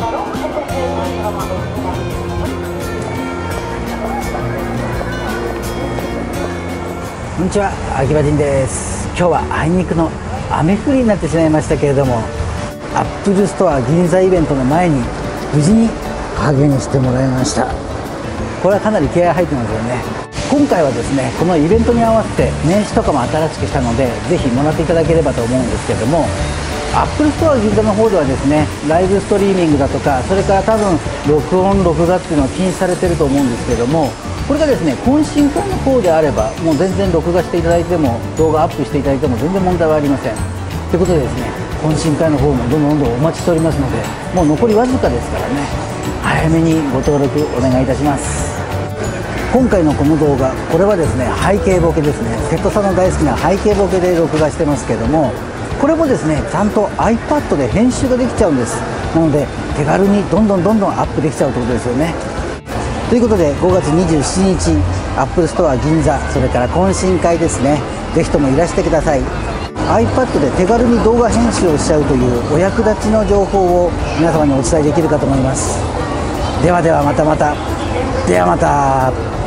こんにちは秋葉仁です。今日はあいにくの雨降りになってしまいましたけれどもアップルストア銀座イベントの前に無事に綺麗にしてもらいました。これはかなり気合入ってますよね。今回はですねこのイベントに合わせて名刺とかも新しくしたので是非もらっていただければと思うんですけどもアップルストア銀座の方ではですねライブストリーミングだとかそれから多分録音録画っていうのは禁止されてると思うんですけどもこれがですね懇親会の方であればもう全然録画していただいても動画アップしていただいても全然問題はありません。ということでですね懇親会の方もどんどんどんどんお待ちしておりますのでもう残りわずかですからね早めにご登録お願いいたします。今回のこの動画これはですね背景ボケですね。瀬戸さんの大好きな背景ボケで録画してますけどもこれもですねちゃんと iPad で編集ができちゃうんです。なので手軽にどんどんどんどんアップできちゃうということですよね。ということで5月27日アップルストア銀座それから懇親会ですね。ぜひともいらしてください。iPad で手軽に動画編集をしちゃうというお役立ちの情報を皆様にお伝えできるかと思います。ではではまたまた。ではまた。